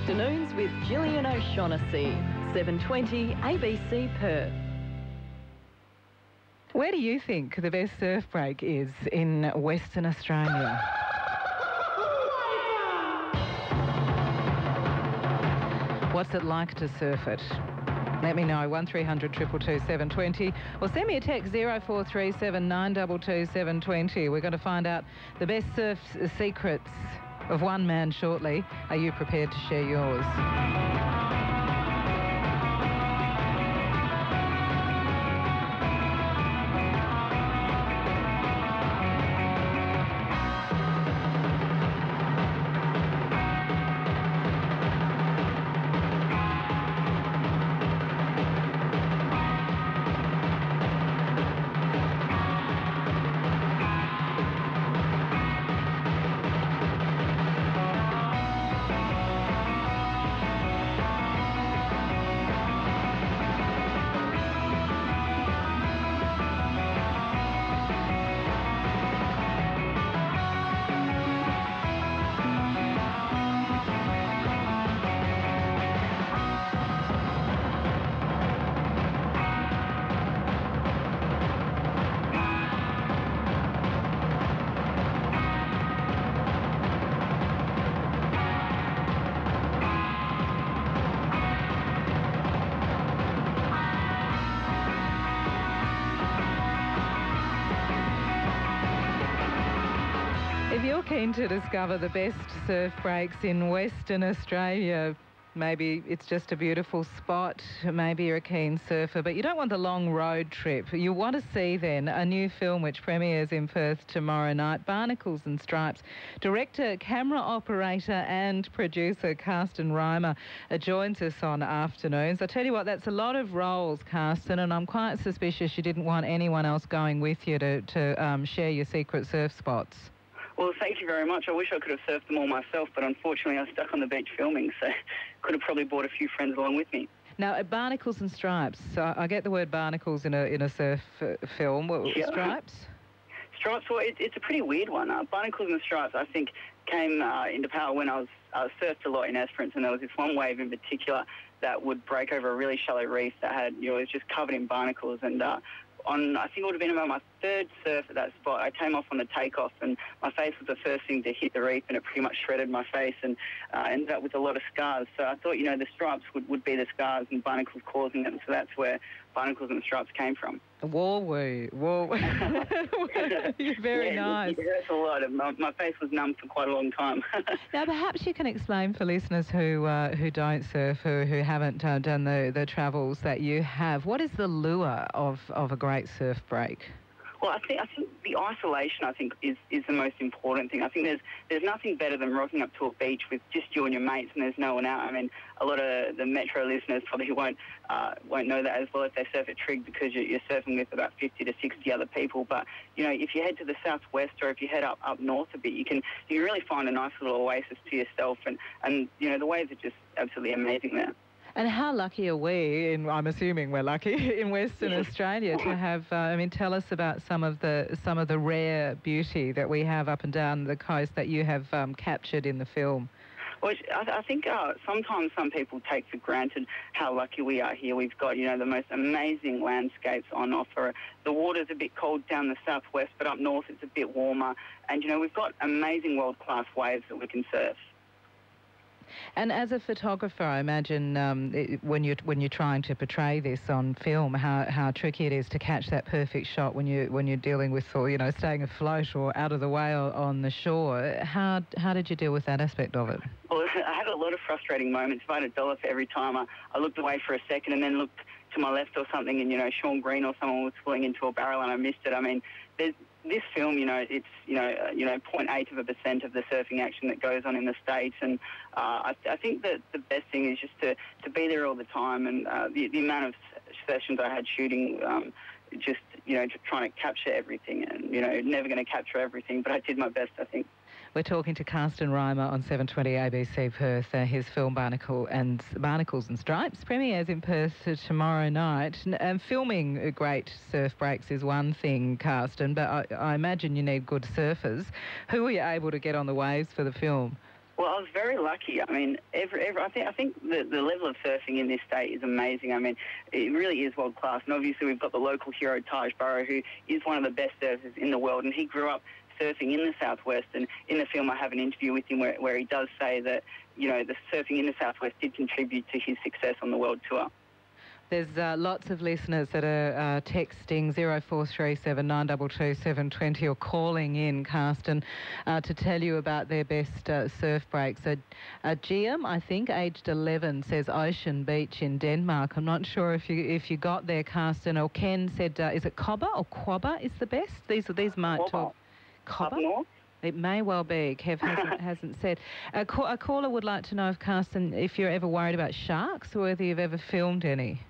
Afternoons with Gillian O'Shaughnessy, 720 ABC Perth. Where do you think the best surf break is in Western Australia? What's it like to surf it? Let me know, 1300 222 720 or send me a text 0437 922 720. We're going to find out the best surf secrets of one man shortly. Are you prepared to share yours? Keen to discover the best surf breaks in Western Australia, maybe it's just a beautiful spot, maybe you're a keen surfer, but you don't want the long road trip. You want to see then a new film which premieres in Perth tomorrow night, Barnacles and Stripes. Director, camera operator and producer Carsten Reimer uh, joins us on afternoons. I tell you what, that's a lot of roles, Carsten, and I'm quite suspicious you didn't want anyone else going with you to, to um, share your secret surf spots. Well, thank you very much. I wish I could have surfed them all myself, but unfortunately I was stuck on the beach filming, so could have probably brought a few friends along with me. Now, uh, barnacles and stripes. So I get the word barnacles in a in a surf uh, film. What, Yeah. Stripes. Stripes, well, it, it's a pretty weird one. Uh, Barnacles and Stripes, I think, came uh, into power when I was I surfed a lot in Esperance, and there was this one wave in particular that would break over a really shallow reef that had, you know, it was just covered in barnacles. And uh, on, I think it would have been about my third surf at that spot, I came off on the takeoff, and my face was the first thing to hit the reef, and it pretty much shredded my face, and uh, ended up with a lot of scars. So I thought, you know, the stripes would, would be the scars, and barnacles causing them. So that's where barnacles and stripes came from. War woo. War. You're very yeah, nice. It hurts a lot. My, my face was numb for quite a long time. Now, perhaps you can explain for listeners who uh, who don't surf, who who haven't uh, done the, the travels that you have. What is the lure of, of a great surf break? Well, I think I think the isolation I think is, is the most important thing. I think there's there's nothing better than rocking up to a beach with just you and your mates and there's no one out. I mean, a lot of the metro listeners probably won't uh, won't know that as well if they surf at Trigg because you're, you're surfing with about 50 to 60 other people. But you know, if you head to the southwest or if you head up up north a bit, you can you can really find a nice little oasis to yourself and and you know the waves are just absolutely amazing there. And how lucky are we, in, I'm assuming we're lucky, in Western Australia to have, uh, I mean, tell us about some of the some of the rare beauty that we have up and down the coast that you have um, captured in the film. Well, I, I think uh, sometimes some people take for granted how lucky we are here. We've got, you know, the most amazing landscapes on offer. The water's a bit cold down the southwest, but up north it's a bit warmer. And, you know, we've got amazing world-class waves that we can surf. And as a photographer, I imagine um, it, when you're when you're trying to portray this on film, how, how tricky it is to catch that perfect shot when you when you're dealing with, or you know, staying afloat or out of the way o- on the shore. How how did you deal with that aspect of it? Well, I had a lot of frustrating moments. If I had a dollar for every time I, I looked away for a second and then looked to my left or something and, you know, Sean Green or someone was pulling into a barrel and I missed it. I mean, there's, this film, you know, it's, you know, uh, you know, 0.8 of a percent of the surfing action that goes on in the States. And uh, I, I think that the best thing is just to, to be there all the time. And uh, the, the amount of sessions I had shooting, um, just, you know, just trying to capture everything and, you know, never going to capture everything, but I did my best, I think. We're talking to Carsten Reimer on 720 ABC Perth. Uh, his film Barnacle and Barnacles and Stripes premieres in Perth tomorrow night. And filming uh, great surf breaks is one thing, Carsten, but I, I imagine you need good surfers. Who were you able to get on the waves for the film? Well, I was very lucky. I mean, every, every, I think I think the, the level of surfing in this state is amazing. I mean, it really is world class. And obviously, we've got the local hero Taj Burrow, who is one of the best surfers in the world, and he grew up surfing in the southwest. And in the film, I have an interview with him where, where he does say that you know the surfing in the southwest did contribute to his success on the world tour. There's uh, lots of listeners that are uh, texting 0437 922 720 or calling in, Carsten, uh, to tell you about their best uh, surf breaks. So, uh, GM, I think, aged 11, says Ocean Beach in Denmark. I'm not sure if you if you got there, Carsten. Or Ken said, uh, is it Cobber or Quobba is the best? These these might Quobba. talk. Cobber? Up? It may well be. Kev hasn't, hasn't said. A, a caller would like to know if Carsten, if you're ever worried about sharks or whether you've ever filmed any.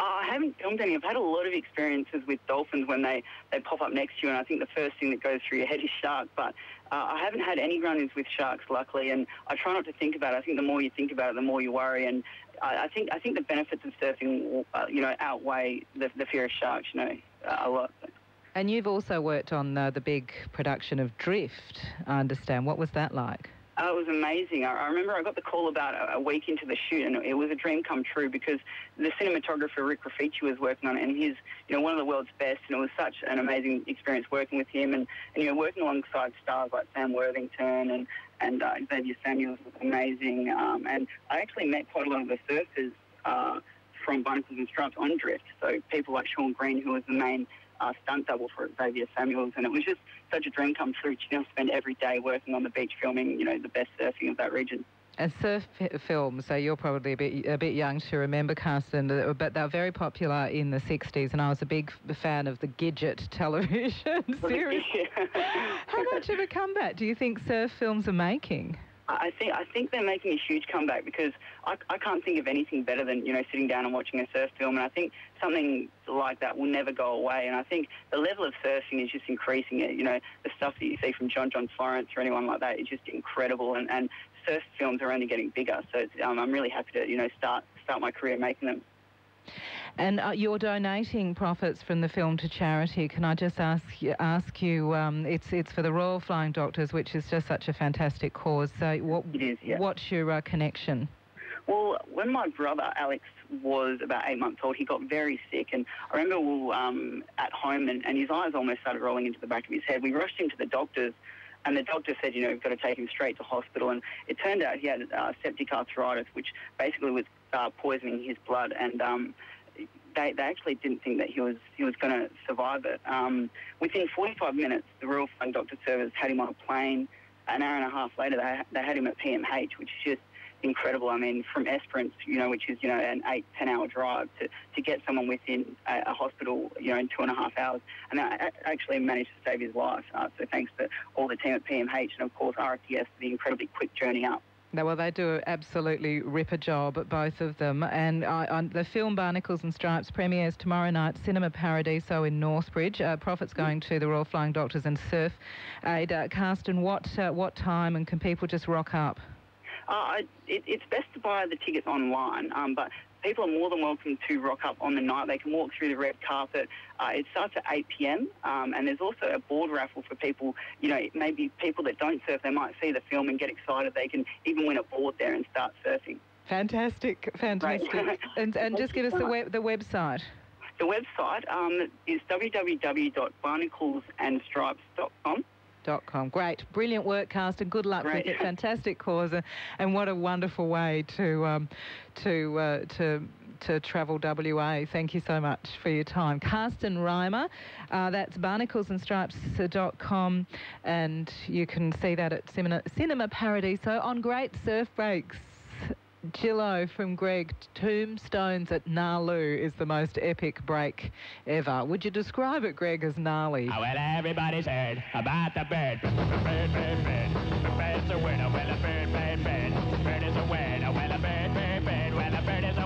Uh, I haven't filmed any. I've had a lot of experiences with dolphins when they, they pop up next to you, and I think the first thing that goes through your head is shark. But uh, I haven't had any run-ins with sharks, luckily, and I try not to think about it. I think the more you think about it, the more you worry. And I, I think I think the benefits of surfing, uh, you know, outweigh the, the fear of sharks, you know, a lot. And you've also worked on uh, the big production of Drift, I understand. What was that like? Uh, it was amazing. I, remember I got the call about a, a week into the shoot, and it was a dream come true because the cinematographer Rick Rifici was working on it, and he's you know one of the world's best, and it was such an amazing experience working with him, and, and you know working alongside stars like Sam Worthington and and uh, Xavier Samuels was amazing, um, and I actually met quite a lot of the surfers uh, from Barnacles and Stripes on Drift, so people like Sean Green, who was the main uh, stunt double for Xavier Samuels, and it was just such a dream come true to you know, spend every day working on the beach filming, you know, the best surfing of that region. A surf f- film, so you're probably a bit a bit young to remember, Carsten, uh, but they were very popular in the 60s, and I was a big fan of the Gidget television series. How much of a comeback do you think surf films are making? I think I think they're making a huge comeback because I, I can't think of anything better than you know sitting down and watching a surf film, and I think something like that will never go away. And I think the level of surfing is just increasing. It you know the stuff that you see from John John Florence or anyone like that is just incredible, and, and surf films are only getting bigger. So um, I'm really happy to you know start start my career making them. And uh, you're donating profits from the film to charity. Can I just ask you, ask you? Um, it's it's for the Royal Flying Doctors, which is just such a fantastic cause. So what is, yeah. what's your uh, connection? Well, when my brother Alex was about eight months old, he got very sick, and I remember we were um, at home, and, and his eyes almost started rolling into the back of his head. We rushed him to the doctors, and the doctor said, you know, we've got to take him straight to hospital. And it turned out he had uh, septic arthritis, which basically was uh, poisoning his blood, and um, they, they actually didn't think that he was he was going to survive it. Um, within 45 minutes, the Royal Flying Doctor Service had him on a plane. An hour and a half later, they, they had him at PMH, which is just incredible. I mean, from Esperance, you know, which is you know an eight ten hour drive to, to get someone within a, a hospital, you know, in two and a half hours, and I actually managed to save his life. Uh, so thanks to all the team at PMH and of course RFDS for the incredibly quick journey up. No, well, they do an absolutely ripper job, both of them. And I, I, the film Barnacles and Stripes premieres tomorrow night, Cinema Paradiso in Northbridge. Uh, profits going to the Royal Flying Doctors and Surf Aid. Uh, Carsten, what uh, what time and can people just rock up? Uh, it, it's best to buy the tickets online, um, but people are more than welcome to rock up on the night. They can walk through the red carpet. Uh, it starts at 8 p.m. Um, and there's also a board raffle for people, you know, maybe people that don't surf, they might see the film and get excited. They can even win a board there and start surfing. Fantastic, fantastic. and and just give us the web, the website. The website um, is www.barnaclesandstripes.com. Dot com. Great, brilliant work, Carsten. Good luck Great. with it. Fantastic cause, uh, and what a wonderful way to um, to uh, to to travel WA. Thank you so much for your time, Carsten Reimer. Uh, that's barnaclesandstripes.com, and you can see that at Cinema, Cinema Paradiso on Great Surf Breaks. Gillo from Greg, Tombstones at Gnaraloo is the most epic break ever. Would you describe it, Greg, as gnarly? Oh, well, everybody's heard about the bird. Bird, bird, bird. The bird's a word. Oh, well, a bird, bird, bird. Bird is a word. Oh, well, a bird, bird, bird. Well, a bird is a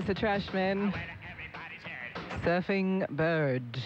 That's the Trashmen. Surfing Bird.